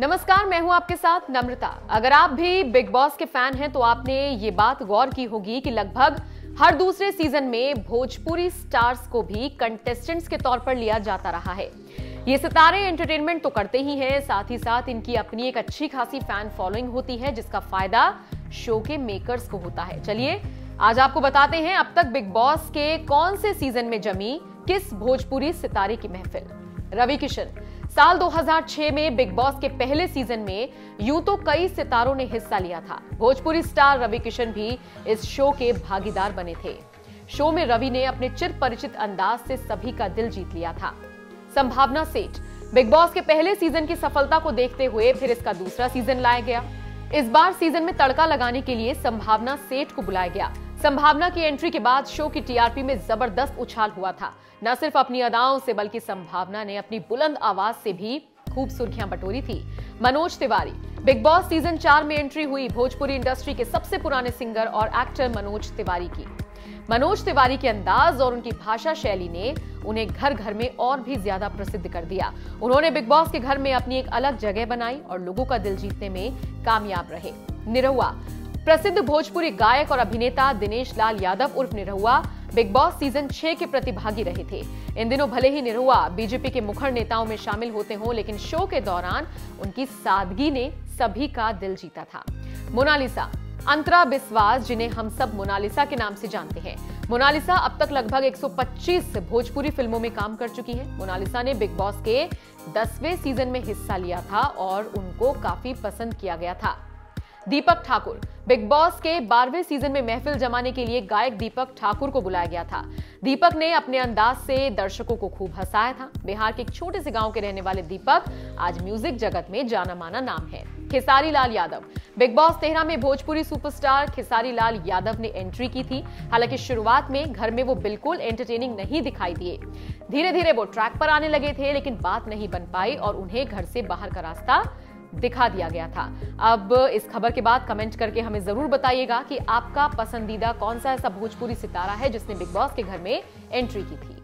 नमस्कार, मैं हूँ आपके साथ नम्रता। अगर आप भी बिग बॉस के फ़ैन हैं तो आपने ये बात गौर की होगी कि लगभग हर दूसरे सीज़न में भोजपुरी स्टार्स को भी कंटेस्टेंट्स के तौर पर लिया जाता रहा है। ये सितारे एंटरटेनमेंट तो करते ही हैं, साथ ही साथ इनकी अपनी एक अच्छी खासी फ़ैन फॉलोइंग होती है, जिसका फ़ायदा शो के मेकर्स को होता है। चलिए, आज आपको बताते हैं अब तक बिग बॉस के कौन से सीज़न में जमी किस भोजपुरी सितारे की महफिल। रवि किशन साल 2006 में बिग बॉस के पहले सीज़न में यूँ तो कई सितारों ने हिस्सा लिया था। भोजपुरी स्टार रवि किशन भी इस शो के भागीदार बने थे। शो में रवि ने अपने चिर परिचित अंदाज से सभी का दिल जीत लिया था। संभावना सेठ, बिग बॉस के पहले सीज़न की सफलता को देखते हुए फिर इसका दूसरा सीज़न लाया गया। इस बार सीज़न में तड़का लगाने के लिए संभावना सेठ को बुलाया गया। संभावना की एंट्री के बाद शो की टीआरपी में ज़बरदस्त उछाल हुआ था। न सिर्फ़ अपनी अदाओं से, बल्कि संभावना ने अपनी बुलंद आवाज़ से भी खूब सुर्खियाँ बटोरी थी। Manoj Tiwari, Bigg Boss season चार में एंट्री हुई भोजपुरी इंडस्ट्री के सबसे पुराने सिंगर और एक्टर मनोज तिवारी की। मनोज तिवारी के अंदाज और उनकी भाषा शैली ने उन्हें घर घर में और भी ज़्यादा प्रसिद्ध कर दिया। उन्होंने बिग बॉस के घर में अपनी एक अलग जगह बनाई और लोगों का दिल जीतने में कामयाब रहे। निरहुआ प्रसिद्ध भोजपुरी गायक और अभिनेता दिनेश लाल यादव उर्फ़ निरहुआ बिग बॉस सीज़न छह के प्रतिभागी रहे थे। इन दिनों भले ही निरहुआ बीजेपी के मुखर नेताओं में शामिल होते हों, लेकिन शो के दौरान उनकी सादगी ने सभी का दिल जीता था। मोनालिसा, अंतरा बिस्वास, जिन्हें हम सब मोनालिसा के नाम से जानते हैं। मोनालिसा अब तक लगभग 125 भोजपुरी फ़िल्मों में काम कर चुकी है। मोनालिसा ने बिग बॉस के दसवें सीज़न में हिस्सा लिया था और उनको काफ़ी पसंद किया गया था। दीपक ठाकुर। बिग बॉस के बारहवें सीज़न में महफिल जमाने के लिए गायक दीपक ठाकुर को बुलाया गया था। दीपक ने अपने अंदाज से दर्शकों को खूब हंसाया था। बिहार के एक छोटे से गाँव के रहने वाले दीपक आज म्यूज़िक जगत में जाना माना नाम है। खेसारी लाल यादव। बिग बॉस तेरह में भोजपुरी सुपरस्टार खेसारी लाल यादव ने एंट्री की थी। हालाँकि शुरुआत में घर में वो बिल्कुल एंटरटेनिंग नहीं दिखाई दिए। धीरे धीरे वो ट्रैक पर आने लगे थे, लेकिन बात नहीं बन पाई और उन्हें घर से बाहर का रास्ता दिखा दिया गया था। अब इस खबर के बाद कमेंट करके हमें ज़रूर बताइएगा कि आपका पसंदीदा कौन सा ऐसा भोजपुरी सितारा है जिसने बिग बॉस के घर में एंट्री की थी।